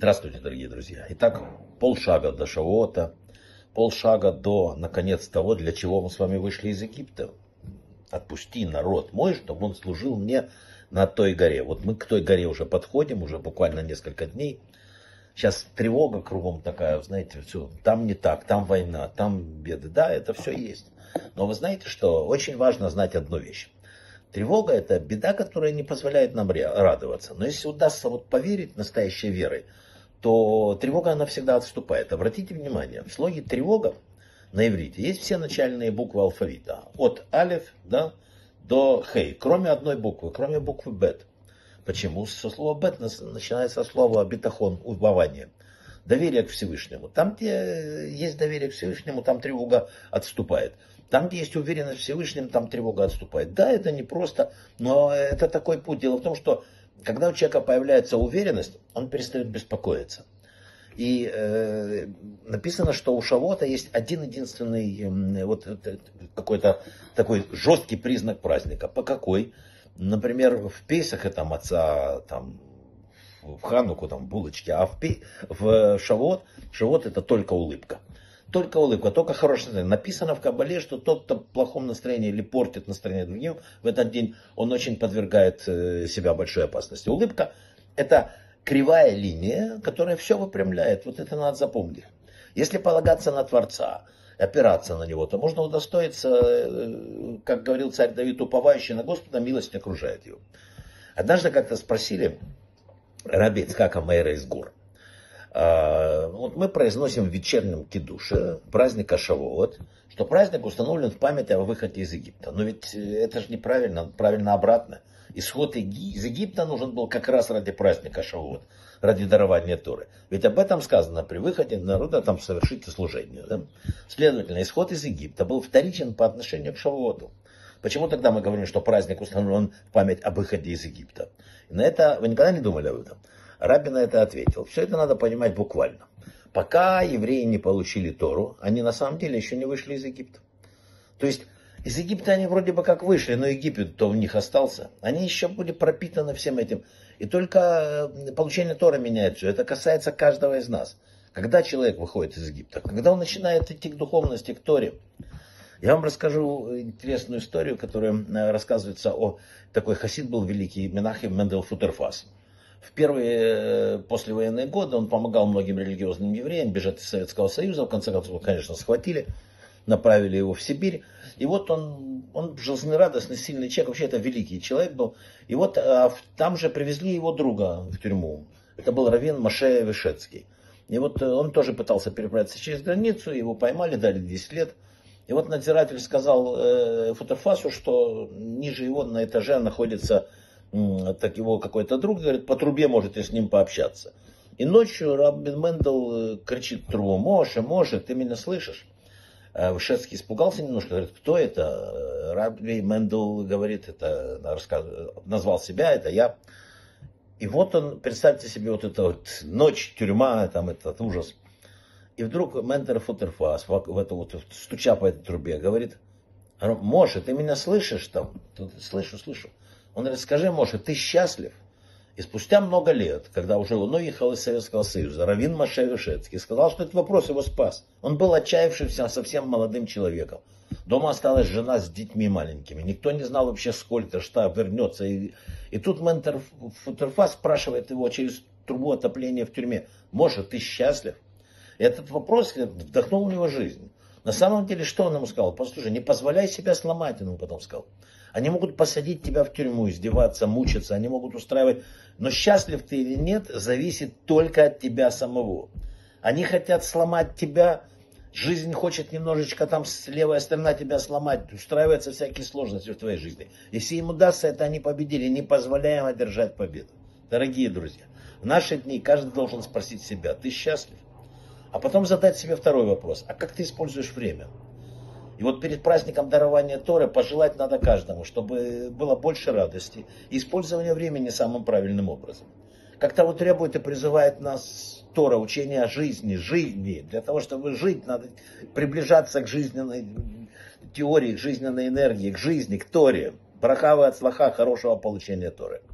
Здравствуйте, дорогие друзья. Итак, полшага до Шавота, полшага до, наконец, того, для чего мы с вами вышли из Египта. Отпусти народ мой, чтобы он служил мне на той горе. Вот мы к той горе уже подходим, уже буквально несколько дней. Сейчас тревога кругом такая, знаете, все, там не так, там война, там беды. Да, это все есть. Но вы знаете, что очень важно знать одну вещь. Тревога – это беда, которая не позволяет нам радоваться. Но если удастся вот поверить настоящей верой, то тревога, она всегда отступает. Обратите внимание, в слоге тревога на иврите есть все начальные буквы алфавита. От алиф да, до хей, кроме одной буквы, кроме буквы бет. Почему? Со слова бет начинается слово битахон, убывание. Доверие к Всевышнему. Там, где есть доверие к Всевышнему, там тревога отступает. Там, где есть уверенность в Всевышнем, там тревога отступает. Да, это не просто, но это такой путь. Дело в том, что когда у человека появляется уверенность, он перестает беспокоиться. И э, написано, что у Шавота есть один единственный э, вот какой-то такой жесткий признак праздника. По какой? Например, в Пейсах это маца, там, в Хануку там булочки, а в, в Шавот, Шавот это только улыбка. Только улыбка, только хорошее настроение. Написано в Кабале, что тот, кто в плохом настроении или портит настроение другим, в этот день он очень подвергает э, себя большой опасности. Улыбка – это кривая линия, которая все выпрямляет. Вот это надо запомнить. Если полагаться на Творца, опираться на Него, то можно удостоиться, э, как говорил царь Давид, уповающий на Господа, милость окружает его. Однажды как-то спросили раби Ицхака Мейра из гор, вот мы произносим в вечернем кидуше праздник Ашавуот, что праздник установлен в память о выходе из Египта. Но ведь э, это же неправильно, правильно обратно. Исход из Египта нужен был как раз ради праздника Шавуот, ради дарования Торы. Ведь об этом сказано, при выходе народа там совершите служение. Да? Следовательно, исход из Египта был вторичен по отношению к Шавуоту. Почему тогда мы говорим, что праздник установлен в память о выходе из Египта? На это вы никогда не думали об этом? Раби на это ответил. Все это надо понимать буквально. Пока евреи не получили Тору, они на самом деле еще не вышли из Египта. То есть из Египта они вроде бы как вышли, но Египет-то в них остался. Они еще были пропитаны всем этим. И только э, получение Тора меняет все. Это касается каждого из нас. Когда человек выходит из Египта, когда он начинает идти к духовности, к Торе. Я вам расскажу интересную историю, которая э, рассказывается о такой хасид был великий Менахим Мендел Футерфас. В первые э, послевоенные годы он помогал многим религиозным евреям бежать из Советского Союза. В конце концов, конечно, схватили, направили его в Сибирь. И вот он, он жизнерадостный, сильный человек, вообще это великий человек был. И вот а, там же привезли его друга в тюрьму. Это был Равин Маше Вишецкий. И вот э, он тоже пытался переправиться через границу, его поймали, дали 10 лет. И вот надзиратель сказал э, Футерфасу, что ниже его на этаже находится так его какой-то друг говорит, по трубе можете с ним пообщаться. И ночью Рабин Мендел э, кричит трубу, Моше, Моше, ты меня слышишь? А Вышецкий испугался немножко, говорит, кто это? Э, Раби Мендел говорит, это рассказ... назвал себя, это я. И вот он, представьте себе, вот эта вот ночь, тюрьма, там этот ужас. И вдруг Мендер Футерфас, в эту вот, стуча по этой трубе, говорит, Моше, ты меня слышишь там? Слышу, слышу. Он говорит, скажи, Моше, ты счастлив? И спустя много лет, когда уже он уехал из Советского Союза, Равин Маше Вишецкий сказал, что этот вопрос его спас. Он был отчаявшимся совсем молодым человеком. Дома осталась жена с детьми маленькими. Никто не знал вообще, сколько штаб вернется. И, и тут ментор Футерфас спрашивает его через трубу отопления в тюрьме, Моша, ты счастлив? И этот вопрос вдохнул в него жизнь. На самом деле, что он ему сказал? Послушай, не позволяй себя сломать, он ему потом сказал. Они могут посадить тебя в тюрьму, издеваться, мучиться, они могут устраивать. Но счастлив ты или нет, зависит только от тебя самого. Они хотят сломать тебя, жизнь хочет немножечко там левая сторона тебя сломать, устраиваются всякие сложности в твоей жизни. Если им удастся это, они победили, не позволяем одержать победу. Дорогие друзья, в наши дни каждый должен спросить себя, ты счастлив? А потом задать себе второй вопрос, а как ты используешь время? И вот перед праздником дарования Торы пожелать надо каждому, чтобы было больше радости и использования времени самым правильным образом. Как того требует и призывает нас Тора, учение о жизни, жизни. Для того, чтобы жить, надо приближаться к жизненной теории, к жизненной энергии, к жизни, к Торе. Брахавы от слаха хорошего получения Торы.